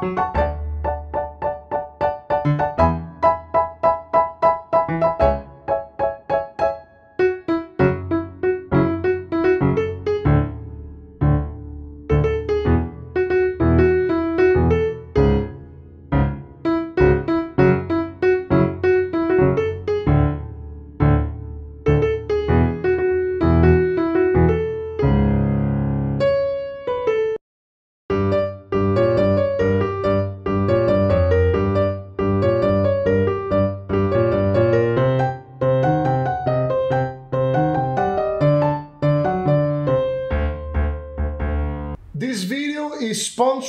This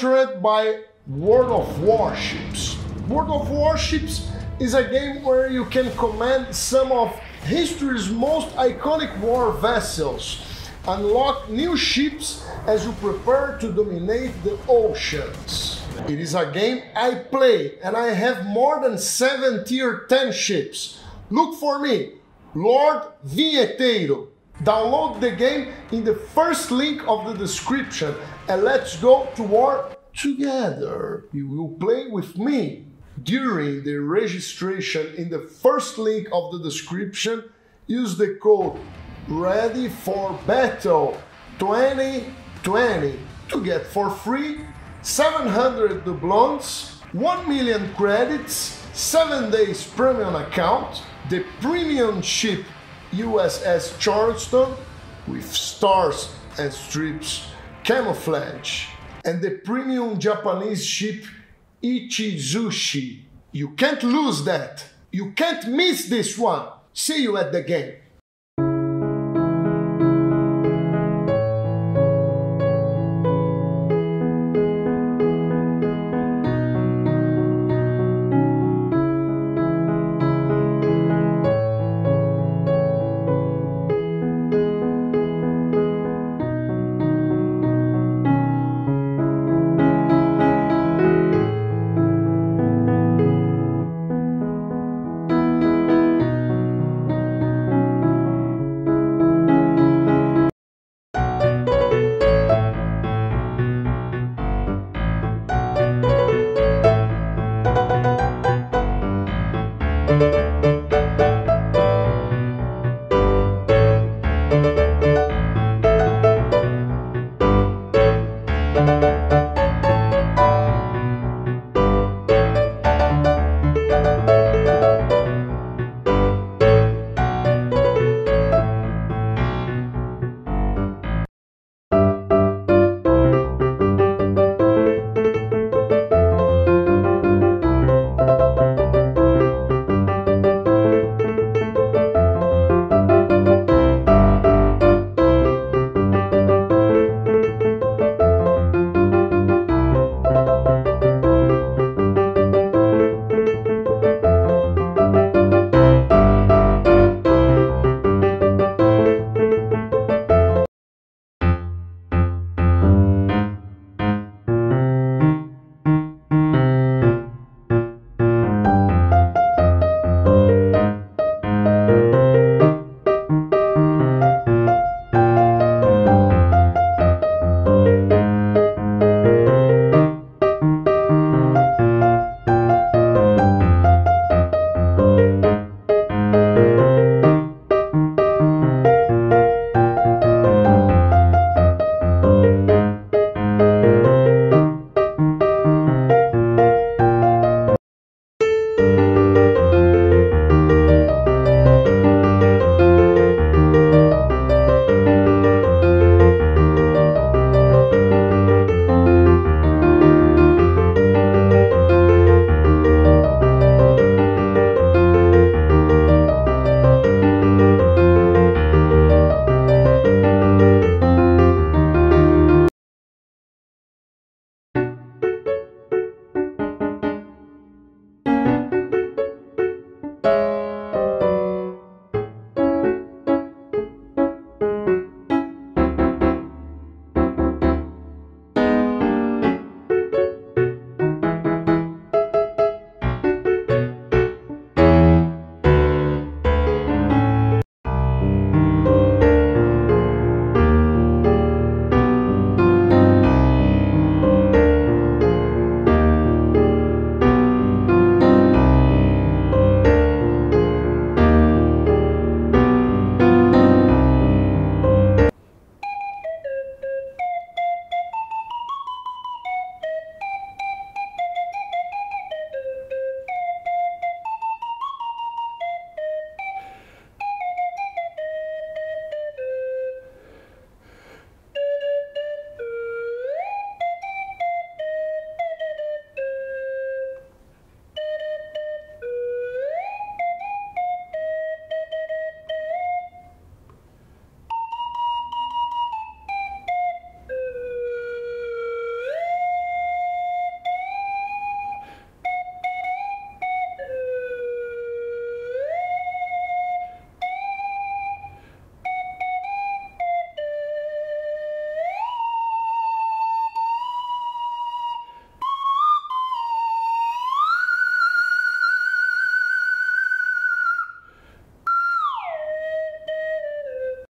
by World of Warships. World of Warships is a game where you can command some of history's most iconic war vessels, unlock new ships as you prepare to dominate the oceans. It is a game I play and I have more than 7 tier 10 ships. Look for me, Lord Vinheteiro. Download the game in the first link of the description and let's go to war together. You will play with me. During the registration in the first link of the description, use the code ready for battle 2020 to get for free 700 doubloons, 1 million credits, 7 days premium account, the premium ship USS Charleston with stars and strips camouflage, and the premium Japanese ship Ishizuchi. You can't lose that. You can't miss this one. See you at the game.